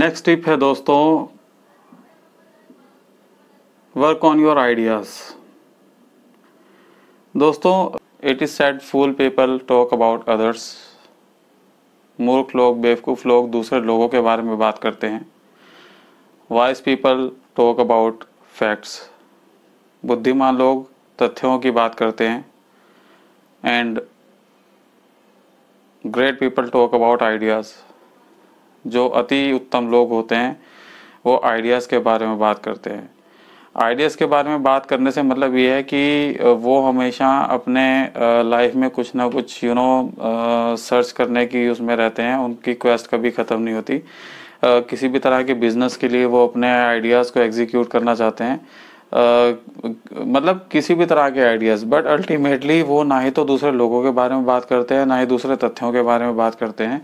Next tip है दोस्तों work on your ideas दोस्तों it is said fool people talk about others मूर्ख लोग, बेवकूफ़ लोग दूसरे लोगों के बारे में बात करते हैं। Wise people talk about facts बुद्धिमान लोग तथ्यों की बात करते हैं। And great people talk about ideas जो अति उत्तम लोग होते हैं, वो आइडियाज़ के बारे में बात करते हैं। आइडियाज़ के बारे में बात करने से मतलब ये है कि वो हमेशा अपने लाइफ में कुछ ना कुछ यू नो सर्च करने की उसमें रहते हैं, उनकी क्वेस्ट कभी ख़त्म नहीं होती। किसी भी तरह के बिज़नेस के लिए वो अपने आइडियाज़ को एग्जीक्यूट करना चाहते हैं। मतलब किसी भी तरह के आइडियाज़ बट अल्टीमेटली वो ना ही तो दूसरे लोगों के बारे में बात करते हैं, ना ही दूसरे तथ्यों के बारे में बात करते हैं।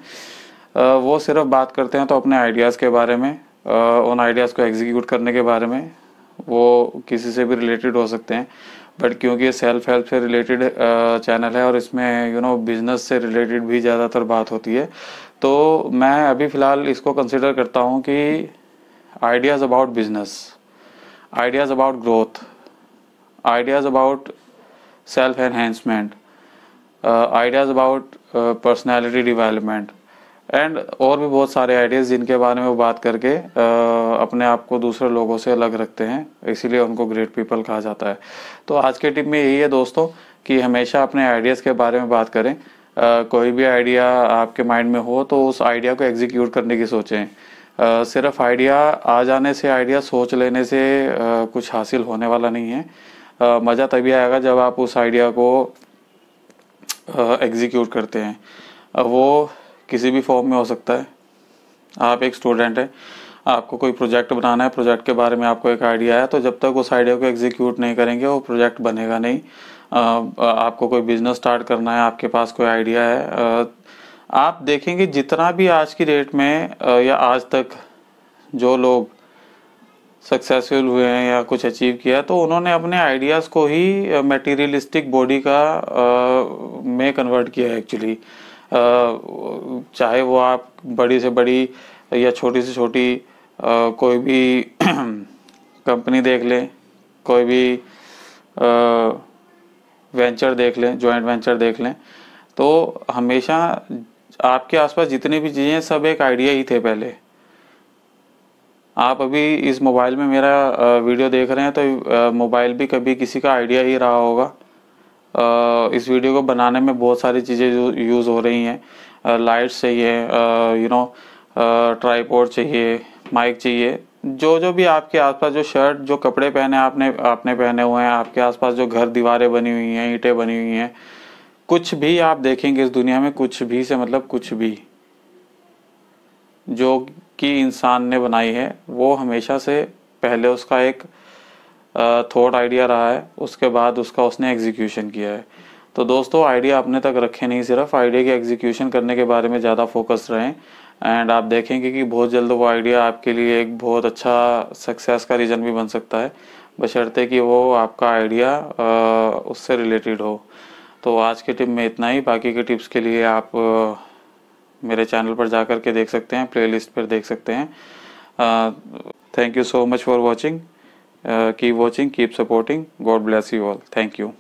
वो सिर्फ़ बात करते हैं तो अपने आइडियाज़ के बारे में उन आइडियाज़ को एग्जीक्यूट करने के बारे में, वो किसी से भी रिलेटेड हो सकते हैं। बट क्योंकि ये सेल्फ हेल्प से रिलेटेड चैनल है और इसमें यू नो बिज़नेस से रिलेटेड भी ज़्यादातर बात होती है तो मैं अभी फ़िलहाल इसको कंसिडर करता हूँ कि ideas about business ideas about growth ideas about self enhancement ideas about personality development and और भी बहुत सारे आइडियाज़ जिनके बारे में वो बात करके आ, अपने आप को दूसरे लोगों से अलग रखते हैं इसीलिए उनको ग्रेट पीपल कहा जाता है। तो आज के टिप में यही है दोस्तों कि हमेशा अपने आइडियाज़ के बारे में बात करें। आ, कोई भी आइडिया आपके माइंड में हो तो उस आइडिया को एग्जीक्यूट करने की सोचें। आ, सिर्फ़ आइडिया आ जाने से आइडिया सोच लेने से आ, कुछ हासिल होने वाला नहीं है। मज़ा तभी आएगा जब आप उस आइडिया को एग्जीक्यूट करते हैं। वो किसी भी फॉर्म में हो सकता है। आप एक स्टूडेंट हैं आपको कोई प्रोजेक्ट बनाना है प्रोजेक्ट के बारे में आपको एक आइडिया है तो जब तक उस आइडिया को एग्जीक्यूट नहीं करेंगे वो प्रोजेक्ट बनेगा नहीं। आ, आपको कोई बिज़नेस स्टार्ट करना है आपके पास कोई आइडिया है आ, आप देखेंगे जितना भी आज की डेट में आ, या आज तक जो लोग सक्सेसफुल हुए हैं या कुछ अचीव किया तो उन्होंने अपने आइडियाज़ को ही मटेरियलिस्टिक बॉडी का में कन्वर्ट किया है एक्चुअली चाहे वो आप बड़ी से बड़ी या छोटी से छोटी कोई भी कंपनी देख लें, कोई भी वेंचर देख लें, जॉइंट वेंचर देख लें तो हमेशा आपके आसपास जितनी भी चीज़ें सब एक आइडिया ही थे पहले। आप अभी इस मोबाइल में मेरा वीडियो देख रहे हैं तो मोबाइल भी कभी किसी का आइडिया ही रहा होगा। इस वीडियो को बनाने में बहुत सारी चीज़ें यूज़ हो रही हैं। लाइट चाहिए यू नो ट्राईपोर्ड चाहिए माइक चाहिए। जो जो भी आपके आसपास जो शर्ट जो कपड़े पहने आपने आपने पहने हुए हैं, आपके आसपास जो घर दीवारें बनी हुई हैं, ईंटें बनी हुई हैं, कुछ भी आप देखेंगे इस दुनिया में, कुछ भी से मतलब कुछ भी, जो कि इंसान ने बनाई है, वो हमेशा से पहले उसका एक थॉट आइडिया रहा है, उसके बाद उसका उसने एग्जीक्यूशन किया है। तो दोस्तों आइडिया अपने तक रखे नहीं, सिर्फ़ आइडिया के एग्जीक्यूशन करने के बारे में ज़्यादा फोकस रहें। एंड आप देखेंगे कि बहुत जल्द वो आइडिया आपके लिए एक बहुत अच्छा सक्सेस का रीज़न भी बन सकता है। बशर्ते कि वो आपका आइडिया उससे रिलेटेड हो। तो आज के टिप में इतना ही। बाकी के टिप्स के लिए आप मेरे चैनल पर जा कर के देख सकते हैं प्लेलिस्ट पर देख सकते हैं। Thank you so much for watching Uh, keep watching keep supporting. God bless you all. Thank you